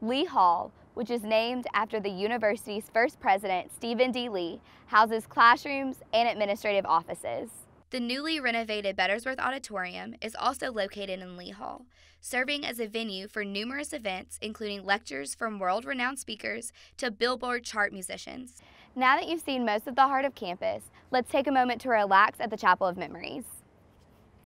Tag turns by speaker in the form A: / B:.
A: Lee Hall, which is named after the university's first president, Stephen D. Lee, houses classrooms and administrative offices. The newly renovated Bettersworth Auditorium is also located in Lee Hall, serving as a venue for numerous events, including lectures from world renowned speakers to Billboard chart musicians. Now that you've seen most of the heart of campus, let's take a moment to relax at the Chapel of Memories.